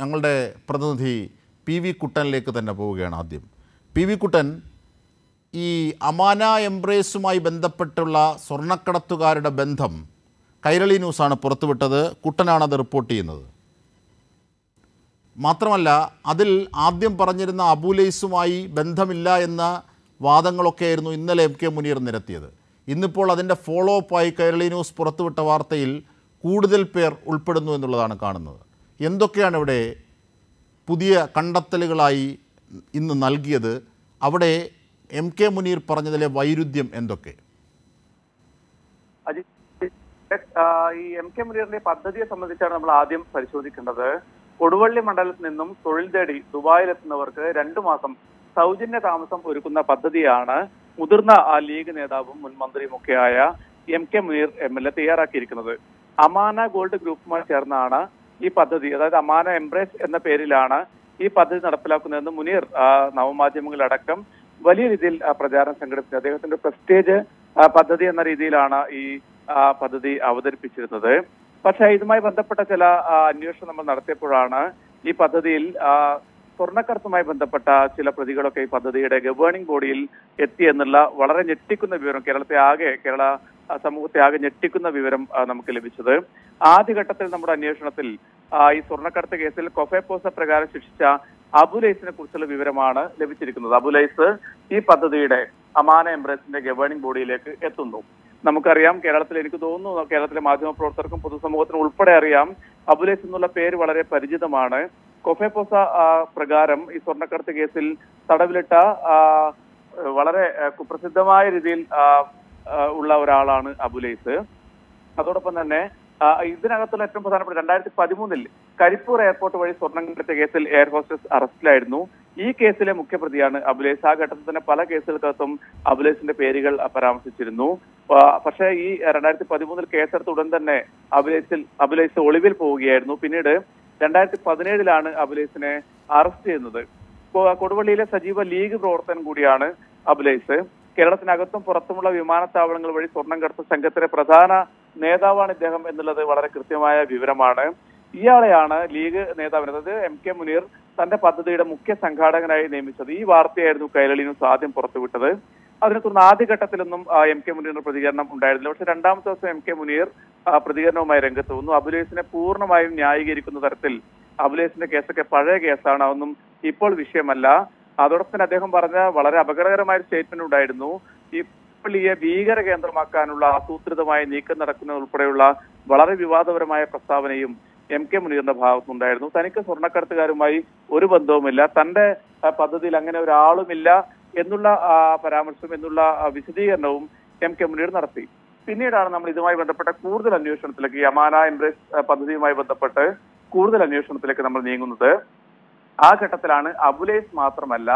ഞങ്ങളുടെ പ്രതിനിധി P V കുട്ടനിലേക്ക് തന്നെ പോവുകയാണ് ആദ്യം. പി വി കുട്ടൻ ഈ അമാന എംബ്രേസുമായി ബന്ധപ്പെട്ടുള്ള സ്വർണക്കടത്തുകാരുടെ ബന്ധം കൈരളി ന്യൂസാണ് പുറത്തുവിട്ടത്. കുട്ടനാണ് അത് റിപ്പോർട്ട് ചെയ്യുന്നത്. മാത്രമല്ല അതിൽ ആദ്യം പറഞ്ഞിരുന്ന അബുലൈസുമായി ബന്ധമില്ല എന്ന വാദങ്ങളൊക്കെയായിരുന്നു ഇന്നലെ എം കെ മുനീർ നിരത്തിയത്. ഇന്നിപ്പോൾ അതിന്റെ ഫോളോ അപ്പായി കൈരളി ന്യൂസ് പുറത്തുവിട്ട വാർത്തയിൽ കൂടുതൽ പേർ ഉൾപ്പെടുന്നു എന്നുള്ളതാണ് കാണുന്നത്. എന്തൊക്കെയാണ് ഇവിടെ പുതിയ കണ്ടെത്തലുകളായി ഇന്ന് നൽകിയത്? അവിടെ എം കെ മുനീർ പറഞ്ഞതിലെ വൈരുദ്ധ്യം എന്തൊക്കെ? ഈ എം കെ മുനീറിന്റെ പദ്ധതിയെ സംബന്ധിച്ചാണ് നമ്മൾ ആദ്യം പരിശോധിക്കേണ്ടത്. കൊടുവള്ളി മണ്ഡലത്തിൽ നിന്നും തൊഴിൽ തേടി ദുബായിലെത്തുന്നവർക്ക് രണ്ടു മാസം സൗജന്യ താമസം ഒരുക്കുന്ന പദ്ധതിയാണ് മുതിർന്ന ആ ലീഗ് നേതാവും മുൻ മന്ത്രിയുമൊക്കെയായ M K Muneer M L A തയ്യാറാക്കിയിരിക്കുന്നത്. അമാന ഗോൾഡ് ഗ്രൂപ്പുമായി ചേർന്നാണ് ഈ പദ്ധതി അതായത് അമാന എംബ്രേസ് എന്ന പേരിലാണ് ഈ പദ്ധതി നടപ്പിലാക്കുന്നതെന്ന് മുനീർ നവമാധ്യമങ്ങളടക്കം വലിയ രീതിയിൽ പ്രചാരണം സംഘടിപ്പിച്ചു അദ്ദേഹത്തിന്റെ പ്രസ്റ്റേജ് പദ്ധതി എന്ന രീതിയിലാണ് ഈ പദ്ധതി അവതരിപ്പിച്ചിരുന്നത്. പക്ഷേ ഇതുമായി ബന്ധപ്പെട്ട ചില അന്വേഷണം നമ്മൾ നടത്തിയപ്പോഴാണ് ഈ പദ്ധതിയിൽ സ്വർണക്കടത്തുമായി ബന്ധപ്പെട്ട ചില പ്രതികളൊക്കെ ഈ പദ്ധതിയുടെ ഗവേണിംഗ് ബോഡിയിൽ എത്തി എന്നുള്ള വളരെ ഞെട്ടിക്കുന്ന വിവരം കേരളത്തെ ആകെ കേരള സമൂഹത്തെ ആകെ ഞെട്ടിക്കുന്ന വിവരം നമുക്ക് ലഭിച്ചത്. ആദ്യഘട്ടത്തിൽ നമ്മുടെ അന്വേഷണത്തിൽ ഈ സ്വർണക്കടത്ത് കേസിൽ കൊഫേപ്പോസ പ്രകാരം ശിക്ഷിച്ച അബുലൈസിനെ കുറിച്ചുള്ള വിവരമാണ് ലഭിച്ചിരിക്കുന്നത്. അബുലൈസ് ഈ പദ്ധതിയുടെ അമാന എംബ്രേസിന്റെ ഗവേണിംഗ് ബോഡിയിലേക്ക് എത്തുന്നു. നമുക്കറിയാം കേരളത്തിൽ എനിക്ക് തോന്നുന്നു കേരളത്തിലെ മാധ്യമപ്രവർത്തകർക്കും പൊതുസമൂഹത്തിനും ഉൾപ്പെടെ അറിയാം അബുലൈസ് എന്നുള്ള പേര് വളരെ പരിചിതമാണ്. കൊഫെപോസ പ്രകാരം ഈ സ്വർണക്കടത്ത് കേസിൽ തടവിലിട്ട വളരെ കുപ്രസിദ്ധമായ രീതിയിൽ ഉള്ള ഒരാളാണ് അബുലൈസ് അതോടൊപ്പം തന്നെ ഇതിനകത്തുള്ള ഏറ്റവും പ്രധാനപ്പെട്ട രണ്ടായിരത്തി പതിമൂന്നിൽ കരിപ്പൂർ എയർപോർട്ട് വഴി സ്വർണം കണ്ടെത്തിയ കേസിൽ എയർ ഹോസ്റ്റസ് അറസ്റ്റിലായിരുന്നു. ഈ കേസിലെ മുഖ്യപ്രതിയാണ് അബുലേസ് ആ ഘട്ടത്തിൽ തന്നെ പല കേസുകൾക്കകത്തും അബുലേസിന്റെ പേരുകൾ പരാമർശിച്ചിരുന്നു. പക്ഷേ ഈ രണ്ടായിരത്തി പതിമൂന്നിൽ കേസെടുത്ത ഉടൻ തന്നെ അബുലേസിൽ അബുലേസ് ഒളിവിൽ പോവുകയായിരുന്നു. പിന്നീട് രണ്ടായിരത്തി പതിനേഴിലാണ് അബുലേസിനെ അറസ്റ്റ് ചെയ്യുന്നത്. കൊടുവള്ളിയിലെ സജീവ ലീഗ് പ്രവർത്തകൻ കൂടിയാണ് അബുലേസ് കേരളത്തിനകത്തും പുറത്തുമുള്ള വിമാനത്താവളങ്ങൾ വഴി സ്വർണം കടത്ത സംഘത്തിലെ പ്രധാന നേതാവാണ് ഇദ്ദേഹം എന്നുള്ളത് വളരെ കൃത്യമായ വിവരമാണ്. ഇയാളെയാണ് ലീഗ് നേതാവിന് അതായത് എം കെ മുനീർ തന്റെ പദ്ധതിയുടെ മുഖ്യ സംഘാടകനായി നിയമിച്ചത്. ഈ വാർത്തയായിരുന്നു കൈരളി ന്യൂസ് ആദ്യം പുറത്തുവിട്ടത്. അതിനെ തുടർന്ന് ആദ്യഘട്ടത്തിലൊന്നും എം കെ മുനീറിന് പ്രതികരണം ഉണ്ടായിരുന്നില്ല. പക്ഷെ രണ്ടാമത്തെ ദിവസം എം കെ മുനീർ പ്രതികരണവുമായി രംഗത്ത് വന്നു. അബുലേസിനെ പൂർണമായും ന്യായീകരിക്കുന്ന തരത്തിൽ അബുലേസിന്റെ കേസൊക്കെ പഴയ കേസാണ്. അതൊന്നും ഇപ്പോൾ വിഷയമല്ല. അതോടൊപ്പം തന്നെ അദ്ദേഹം പറഞ്ഞ വളരെ അപകടകരമായ സ്റ്റേറ്റ്മെന്റ് ഉണ്ടായിരുന്നു. ഈ പള്ളിയെ ഭീകര കേന്ദ്രമാക്കാനുള്ള ആസൂത്രിതമായ നീക്കം നടക്കുന്നത് ഉൾപ്പെടെയുള്ള വളരെ വിവാദപരമായ പ്രസ്താവനയും എം കെ മുനീറിന്റെ ഭാഗത്തുനിന്നുണ്ടായിരുന്നു തനിക്ക് സ്വർണക്കടത്തുകാരുമായി ഒരു ബന്ധവുമില്ല. തന്റെ പദ്ധതിയിൽ അങ്ങനെ ഒരാളുമില്ല എന്നുള്ള പരാമർശം എന്നുള്ള വിശദീകരണവും എം കെ മുനീർ നടത്തി. പിന്നീടാണ് നമ്മൾ ഇതുമായി ബന്ധപ്പെട്ട കൂടുതൽ അന്വേഷണത്തിലേക്ക് യമാന എംബ്രേസ് പദ്ധതിയുമായി ബന്ധപ്പെട്ട് കൂടുതൽ അന്വേഷണത്തിലേക്ക് നമ്മൾ നീങ്ങുന്നത്. ആ ഘട്ടത്തിലാണ് അബുലേസ് മാത്രമല്ല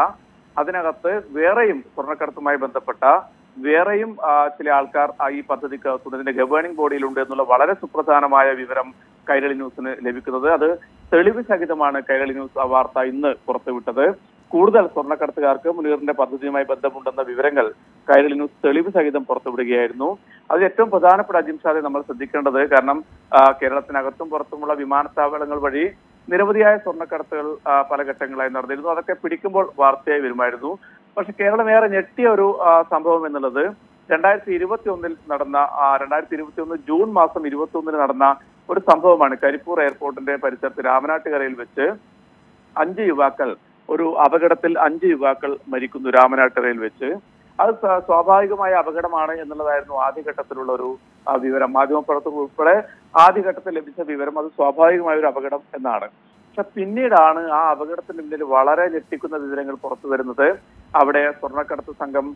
അതിനകത്ത് വേറെയും സ്വർണക്കടത്തുമായി ബന്ധപ്പെട്ട വേറെയും ചില ആൾക്കാർ ഈ പദ്ധതിക്ക് ഇതിന്റെ ഗവേണിംഗ് ബോഡിയിലുണ്ട് എന്നുള്ള വളരെ സുപ്രധാനമായ വിവരം കൈരളി ന്യൂസിന് ലഭിക്കുന്നത്. അത് തെളിവ് സഹിതമാണ് കൈരളി ന്യൂസ് വാർത്ത ഇന്ന് പുറത്തുവിട്ടത്. കൂടുതൽ സ്വർണക്കടത്തുകാർക്ക് മുനീറിന്റെ പദ്ധതിയുമായി ബന്ധമുണ്ടെന്ന വിവരങ്ങൾ കൈരളി ന്യൂസ് തെളിവ് സഹിതം പുറത്തുവിടുകയായിരുന്നു. അതിൽ ഏറ്റവും പ്രധാനപ്പെട്ട അജിംഷാദെ നമ്മൾ ശ്രദ്ധിക്കേണ്ടത് കാരണം കേരളത്തിനകത്തും പുറത്തുമുള്ള വിമാനത്താവളങ്ങൾ വഴി നിരവധിയായ സ്വർണക്കടത്തുകൾ പല ഘട്ടങ്ങളായി നടന്നിരുന്നു. അതൊക്കെ പിടിക്കുമ്പോൾ വാർത്തയായി വരുമായിരുന്നു. പക്ഷെ കേരളം ഏറെ ഞെട്ടിയ ഒരു സംഭവം എന്നുള്ളത് രണ്ടായിരത്തി ഇരുപത്തി ഒന്നിൽ നടന്ന രണ്ടായിരത്തി ഇരുപത്തി ഒന്ന് ജൂൺ മാസം ഇരുപത്തി ഒന്നിന് നടന്ന ഒരു സംഭവമാണ് കരിപ്പൂർ എയർപോർട്ടിന്റെ പരിസരത്ത് രാമനാട്ടുകരയിൽ വെച്ച് അഞ്ച് യുവാക്കൾ ഒരു അപകടത്തിൽ അഞ്ച് യുവാക്കൾ മരിക്കുന്നു രാമനാട്ടുകരയിൽ വെച്ച്. അത് സ്വാഭാവികമായ അപകടമാണ് എന്നുള്ളതായിരുന്നു ആദ്യഘട്ടത്തിലുള്ള ഒരു വിവരം. മാധ്യമപ്രവർത്തകർ ഉൾപ്പെടെ ആദ്യഘട്ടത്തിൽ ലഭിച്ച വിവരം അത് സ്വാഭാവികമായ ഒരു അപകടം എന്നാണ്. പക്ഷെ പിന്നീടാണ് ആ അപകടത്തിന് പിന്നിൽ വളരെ ഞെട്ടിക്കുന്ന വിവരങ്ങൾ പുറത്തു വരുന്നത്. അവിടെ സ്വർണക്കടത്ത് സംഘം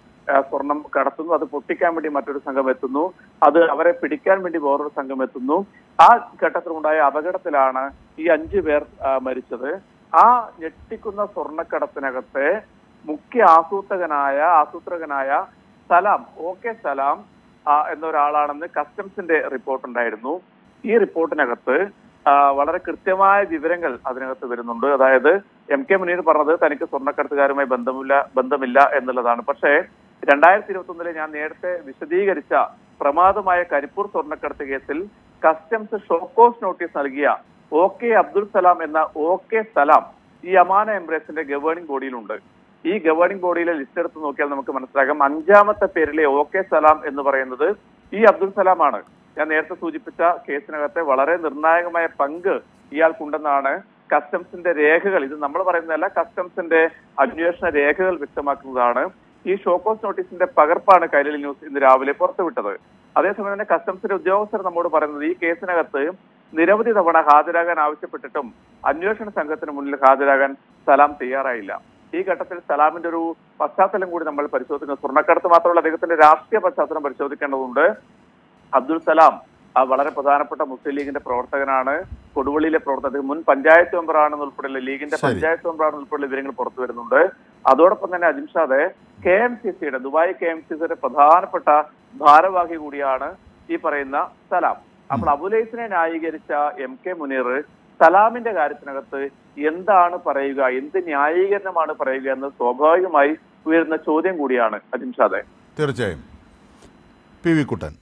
സ്വർണം കടത്തുന്നു. അത് പൊട്ടിക്കാൻ വേണ്ടി മറ്റൊരു സംഘം എത്തുന്നു. അത് അവരെ പിടിക്കാൻ വേണ്ടി വേറൊരു സംഘം എത്തുന്നു. ആ ഘട്ടത്തിലുണ്ടായ അപകടത്തിലാണ് ഈ അഞ്ചു പേർ മരിച്ചത്. ആ ഞെട്ടിക്കുന്ന സ്വർണക്കടത്തിനകത്തെ മുഖ്യ ആസൂത്രകനായ ആസൂത്രകനായ സലാം ഓക്കെ സലാം എന്നൊരാളാണെന്ന് കസ്റ്റംസിന്റെ റിപ്പോർട്ട് ഉണ്ടായിരുന്നു ഈ റിപ്പോർട്ടിനകത്ത് വളരെ കൃത്യമായ വിവരങ്ങൾ അതിനകത്ത് വരുന്നുണ്ട്. അതായത് എം കെ മുനീർ പറഞ്ഞത് തനിക്ക് സ്വർണക്കടത്തുകാരുമായി ബന്ധമില്ല ബന്ധമില്ല എന്നുള്ളതാണ്. പക്ഷേ രണ്ടായിരത്തി ഇരുപത്തി ഞാൻ നേരത്തെ വിശദീകരിച്ച പ്രമാദമായ കരിപ്പൂർ സ്വർണക്കടത്ത് കേസിൽ കസ്റ്റംസ് ഷോക്കോസ് നോട്ടീസ് നൽകിയ ഒ കെ അബ്ദുൾ സലാം എന്ന ഒ കെ സലാം ഈ അമാന എംബ്രേസിന്റെ ഗവേണിംഗ് ബോഡിയിലുണ്ട്. ഈ ഗവേണിംഗ് ബോഡിയിലെ ലിസ്റ്റ് എടുത്ത് നോക്കിയാൽ നമുക്ക് മനസ്സിലാകാം അഞ്ചാമത്തെ പേരിലെ ഒ കെ സലാം എന്ന് പറയുന്നത് ഈ അബ്ദുൽ സലാമാണ്. ഞാൻ നേരത്തെ സൂചിപ്പിച്ച കേസിനകത്തെ വളരെ നിർണായകമായ പങ്ക് ഇയാൾക്കുണ്ടെന്നാണ് കസ്റ്റംസിന്റെ രേഖകൾ. ഇത് നമ്മൾ പറയുന്നതല്ല കസ്റ്റംസിന്റെ അന്വേഷണ രേഖകൾ വ്യക്തമാക്കുന്നതാണ്. ഈ ഷോക്കോസ് നോട്ടീസിന്റെ പകർപ്പാണ് കൈരളി ന്യൂസ് ഇന്ന് രാവിലെ പുറത്തുവിട്ടത്. അതേസമയം തന്നെ കസ്റ്റംസിന്റെ ഉദ്യോഗസ്ഥർ നമ്മോട് പറയുന്നത് ഈ കേസിനകത്ത് നിരവധി തവണ ഹാജരാകാൻ ആവശ്യപ്പെട്ടിട്ടും അന്വേഷണ സംഘത്തിന് മുന്നിൽ ഹാജരാകാൻ സലാം തയ്യാറായില്ല. ഈ ഘട്ടത്തിൽ സലാമിന്റെ ഒരു പശ്ചാത്തലം കൂടി നമ്മൾ പരിശോധിക്കുന്നു. സ്വർണക്കടത്ത് മാത്രമല്ല അദ്ദേഹത്തിന്റെ രാഷ്ട്രീയ പശ്ചാത്തലം പരിശോധിക്കേണ്ടതുണ്ട്. അബ്ദുൽ സലാം വളരെ പ്രധാനപ്പെട്ട മുസ്ലിം ലീഗിന്റെ പ്രവർത്തകനാണ്. കൊടുവള്ളിയിലെ പ്രവർത്തകർ മുൻ പഞ്ചായത്ത് മെമ്പറാണെന്ന് ഉൾപ്പെടെയുള്ള ലീഗിന്റെ പഞ്ചായത്ത് മെമ്പറാണെന്ന് ഉൾപ്പെടെയുള്ള വിവരങ്ങൾ പുറത്തു വരുന്നുണ്ട്. അതോടൊപ്പം തന്നെ അജിംഷാദ് കെ എം സി സിയുടെ ദുബായ് കെ എം സി സിയുടെ പ്രധാനപ്പെട്ട ഭാരവാഹി കൂടിയാണ് ഈ പറയുന്ന സലാം. അപ്പോൾ അബുലൈസിനെ ന്യായീകരിച്ച എം കെ മുനീർ സലാമിന്റെ കാര്യത്തിനകത്ത് എന്താണ് പറയുക എന്ത് ന്യായീകരണമാണ് പറയുക എന്ന് സ്വാഭാവികമായി ഉയരുന്ന ചോദ്യം കൂടിയാണ് അജിംഷാദെ തീർച്ചയായും. P V Kuttan.